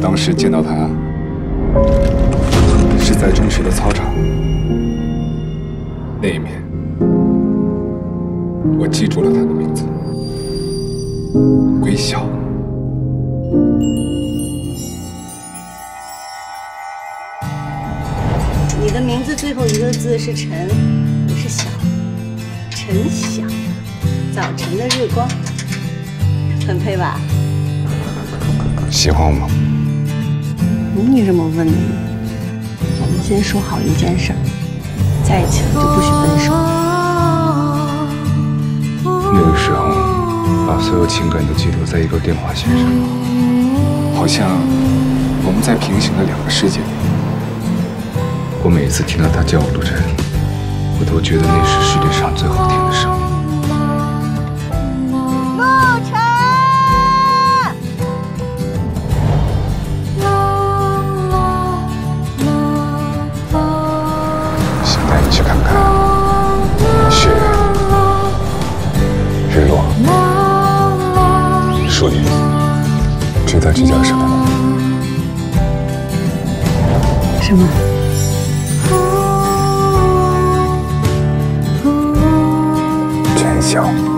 当时见到他是在中学的操场，那一面，我记住了他的名字——归晓。你的名字最后一个字是陈，不是晓。陈晓，早晨的日光，很配吧？喜欢我吗？你这么问呢？我们先说好一件事儿，在一起了就不许分手。那个时候，把所有情感都寄托在一个电话线上，好像我们在平行的两个世界里。我每次听到他叫我陆晨，我都觉得那是世界上最带你去看看雪、日落、树林，知道这叫什么吗？什么？真相。